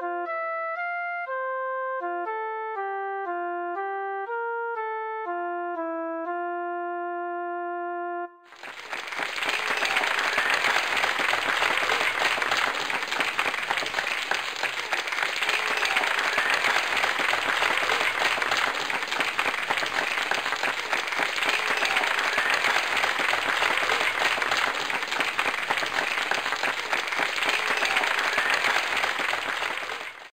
Música